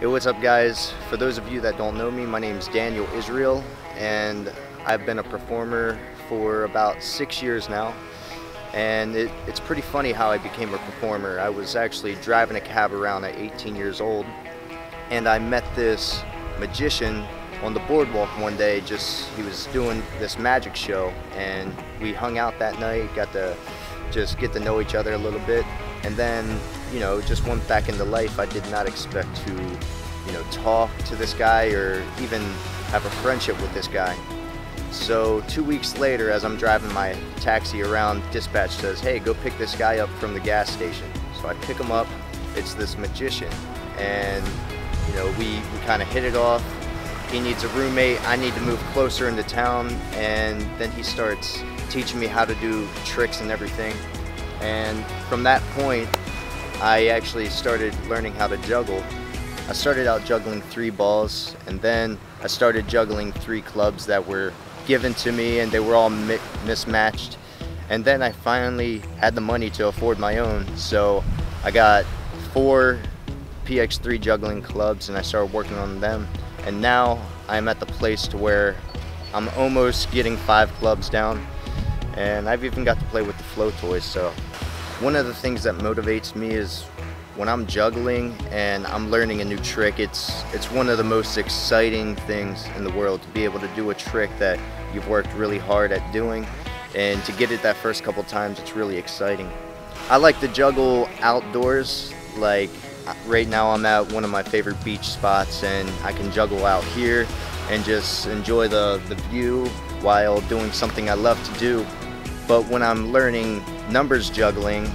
Hey, what's up, guys? For those of you that don't know me, my name is Daniel Israel, and I've been a performer for about six years now. And it, it's pretty funny how I became a performer. I was actually driving a cab around at 18 years old, and I met this magician on the boardwalk one day. Just he was doing this magic show, and we hung out that night. Got to just get to know each other a little bit, and then you know just went back into life. I did not expect to you know talk to this guy or even have a friendship with this guy. So two weeks later, as I'm driving my taxi around, dispatch says, "Hey, go pick this guy up from the gas station." So I pick him up. It's this magician, and you know we we kind of hit it off he needs a roommate, I need to move closer into town, and then he starts teaching me how to do tricks and everything. And from that point, I actually started learning how to juggle. I started out juggling three balls, and then I started juggling three clubs that were given to me, and they were all mi mismatched. And then I finally had the money to afford my own, so I got four PX3 juggling clubs, and I started working on them and now I'm at the place to where I'm almost getting five clubs down and I've even got to play with the flow toys so one of the things that motivates me is when I'm juggling and I'm learning a new trick it's it's one of the most exciting things in the world to be able to do a trick that you've worked really hard at doing. And to get it that first couple times it's really exciting. I like to juggle outdoors. Like right now I'm at one of my favorite beach spots and I can juggle out here and just enjoy the, the view while doing something I love to do. But when I'm learning numbers juggling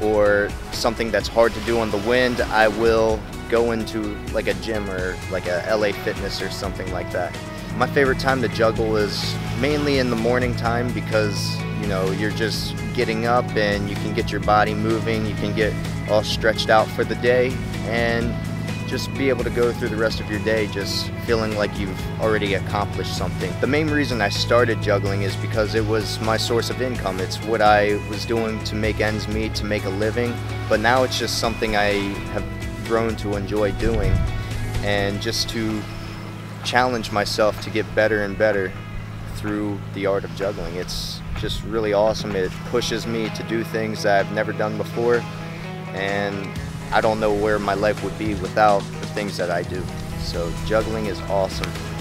or something that's hard to do on the wind, I will go into like a gym or like a LA Fitness or something like that. My favorite time to juggle is mainly in the morning time because you know you're just getting up and you can get your body moving, you can get all stretched out for the day and just be able to go through the rest of your day just feeling like you've already accomplished something. The main reason I started juggling is because it was my source of income. It's what I was doing to make ends meet, to make a living, but now it's just something I have grown to enjoy doing and just to challenge myself to get better and better through the art of juggling. It's just really awesome. It pushes me to do things that I've never done before and I don't know where my life would be without the things that I do. So juggling is awesome.